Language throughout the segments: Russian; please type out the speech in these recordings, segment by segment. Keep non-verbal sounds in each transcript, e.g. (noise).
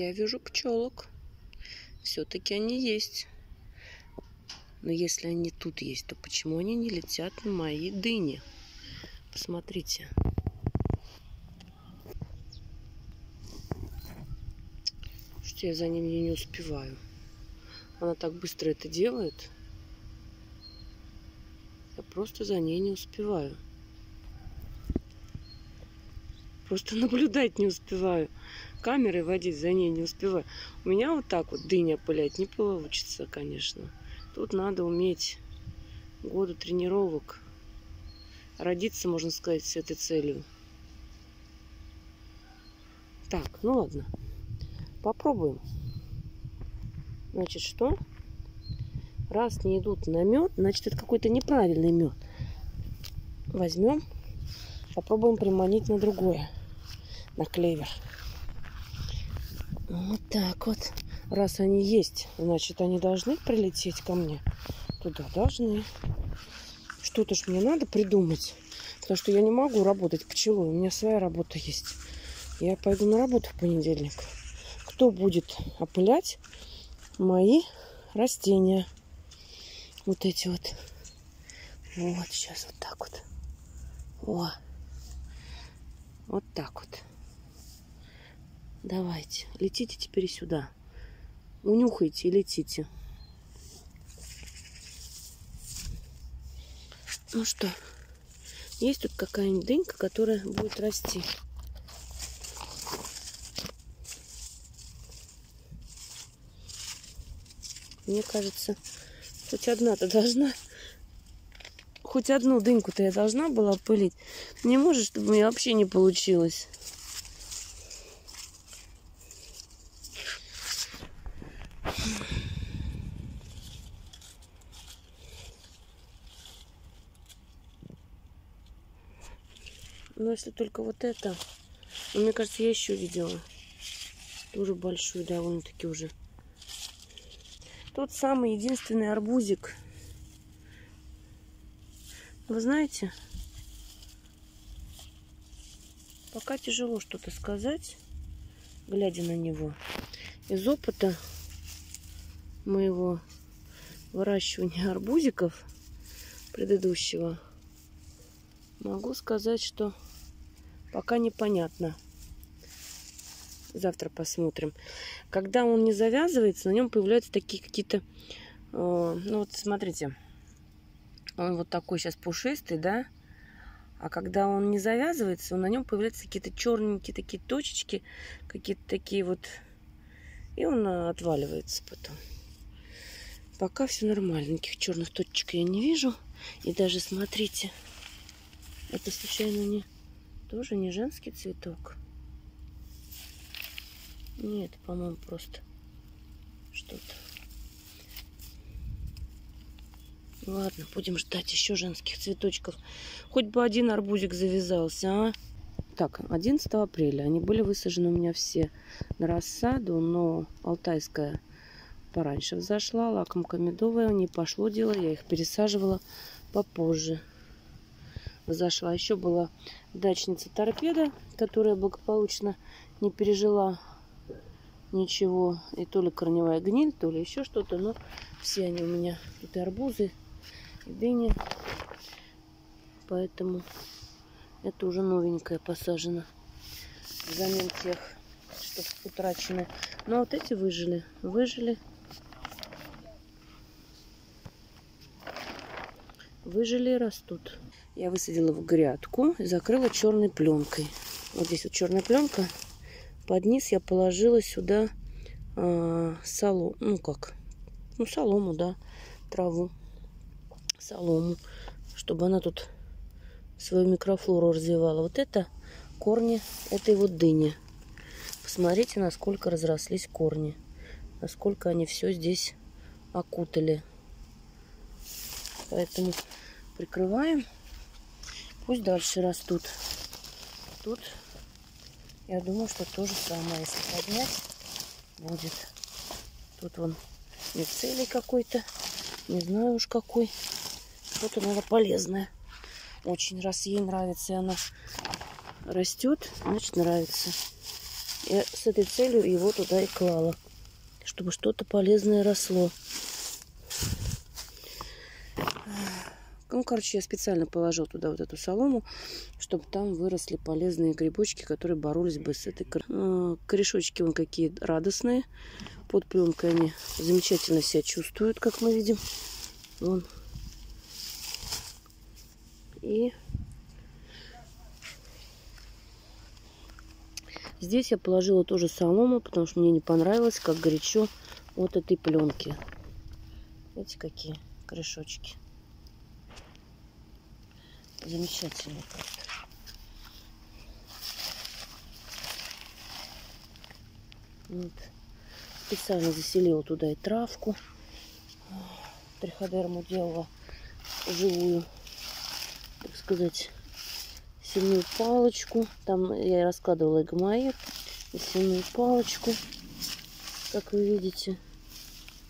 Я вижу пчелок. Все-таки они есть. Но если они тут есть, то почему они не летят на мои дыни? Посмотрите. Что я за ними не успеваю. Она так быстро это делает. Я просто за ней не успеваю. Просто (laughs) наблюдать не успеваю. Камерой водить за ней не успеваю. У меня вот так вот дыня пылять не получится, конечно. Тут надо уметь годы тренировок. Родиться, можно сказать, с этой целью. Так, ну ладно. Попробуем. Значит, что? Раз не идут на мед, значит, это какой-то неправильный мед. Возьмем, попробуем приманить на другое, на клевер. Вот так вот. Раз они есть, значит, они должны прилететь ко мне. Туда должны. Что-то ж мне надо придумать. Потому что я не могу работать пчелой. У меня своя работа есть. Я пойду на работу в понедельник. Кто будет опылять мои растения? Вот эти вот. Вот сейчас вот так вот. О. Вот так вот. Давайте, летите теперь сюда унюхайте и летите. Ну что, есть тут какая-нибудь дынька, которая будет расти. Мне кажется, хоть одна-то должна... Хоть одну дыньку-то я должна была пылить. Не может, чтобы у меня вообще не получилось. Ну, если только вот это. Но, мне кажется, я еще видела. Тоже большой довольно-таки уже. Тот самый единственный арбузик. Вы знаете, пока тяжело что-то сказать, глядя на него. Из опыта моего выращивания (laughs) арбузиков предыдущего могу сказать, что Пока непонятно. Завтра посмотрим. Когда он не завязывается, на нем появляются такие какие-то... Э, ну вот смотрите. Он вот такой сейчас пушистый, да? А когда он не завязывается, на нем появляются какие-то черненькие такие точечки. Какие-то такие вот... И он отваливается потом. Пока все нормально. Никаких черных точек я не вижу. И даже смотрите. Это случайно не... Тоже не женский цветок. Нет, по-моему, просто что-то. Ладно, будем ждать еще женских цветочков. Хоть бы один арбузик завязался, а? Так, 11 апреля. Они были высажены у меня все на рассаду, но алтайская пораньше взошла, лакомка медовая, не пошло дело, я их пересаживала попозже зашла. Еще была дачница торпеда, которая благополучно не пережила ничего. И то ли корневая гниль, то ли еще что-то. Но все они у меня и арбузы, и дыни. Поэтому это уже новенькая посажена. Взамен тех, что утрачены. Но вот эти выжили. Выжили. Выжили и растут я высадила в грядку и закрыла черной пленкой. Вот здесь вот черная пленка. Под низ я положила сюда э, солому. Ну как? Ну, солому, да. Траву. Солому. Чтобы она тут свою микрофлору развивала. Вот это корни этой вот дыни. Посмотрите, насколько разрослись корни. Насколько они все здесь окутали. Поэтому прикрываем Пусть дальше растут. Тут, я думаю, что то же самое, если поднять, будет. Тут вон мицелий какой-то. Не знаю уж какой. Что-то, наверное, полезное. Очень, раз ей нравится, и она растет, значит, нравится. Я с этой целью его туда и клала, чтобы что-то полезное росло. Ну, короче, я специально положил туда вот эту солому, чтобы там выросли полезные грибочки, которые боролись бы с этой э, корешочки. Вон какие радостные. Под пленкой они замечательно себя чувствуют, как мы видим. Вон. И здесь я положила тоже солому, потому что мне не понравилось, как горячо от этой пленки. Видите, какие корешочки. Замечательно просто. Вот. Специально заселила туда и травку. Триходерму делала живую, так сказать, сильную палочку. Там я раскладывала гамаир и сильную палочку, как вы видите.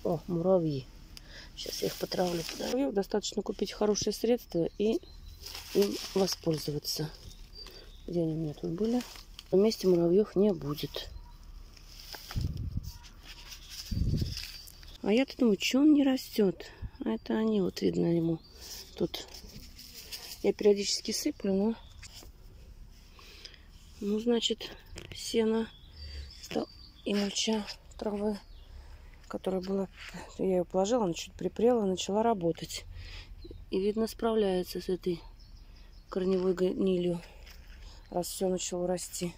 О, муравьи. Сейчас я их потравлю. Достаточно купить хорошее средство и им воспользоваться. Где они у меня тут были? На месте муравьев не будет. А я-то думаю, что он не растет? А это они, вот видно ему тут. Я периодически сыплю, но... Ну, значит, сено и мульча травы, которая была... Я ее положила, она чуть припрела, начала работать. И, видно, справляется с этой корневой гнилью, раз все начало расти.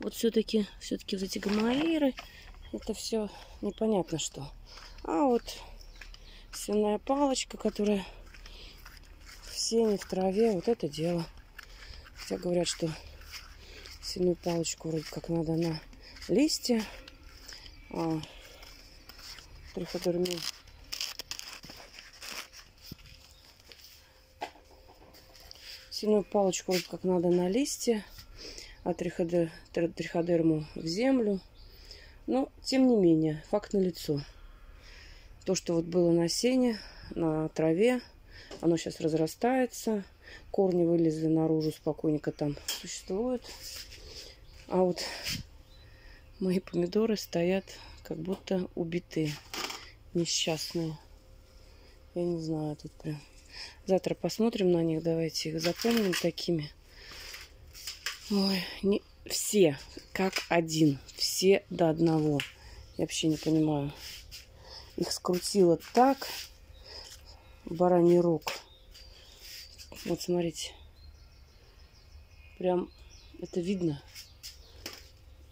Вот все-таки все-таки вот эти гамаиры, это все непонятно что. А вот свиная палочка, которая в сене, в траве, вот это дело. Хотя говорят, что сильную палочку вроде как надо на листья. А, триходермин Сильную палочку вроде как надо на листья, а триходер, триходерму в землю. Но, тем не менее, факт на лицо. То, что вот было на сене, на траве, оно сейчас разрастается. Корни вылезли наружу, спокойненько там существуют. А вот мои помидоры стоят как будто убитые, несчастные. Я не знаю, тут прям Завтра посмотрим на них. Давайте их запомним такими. Ой, не... все, как один. Все до одного. Я вообще не понимаю. Их скрутило так. Бараний рог. Вот смотрите. Прям это видно.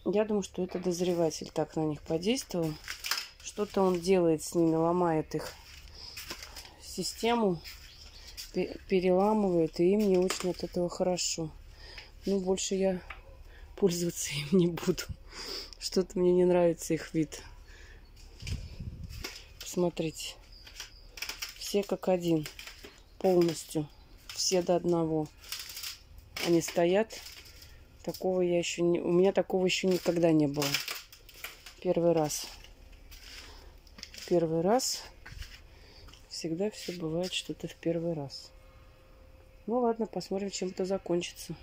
Я думаю, что это дозреватель так на них подействовал. Что-то он делает с ними, ломает их систему переламывает, и им не очень от этого хорошо. Ну, больше я пользоваться им не буду. Что-то мне не нравится их вид. Посмотрите. Все как один. Полностью. Все до одного. Они стоят. Такого я еще не... У меня такого еще никогда не было. Первый раз. Первый раз всегда все бывает что-то в первый раз. Ну ладно, посмотрим, чем это закончится.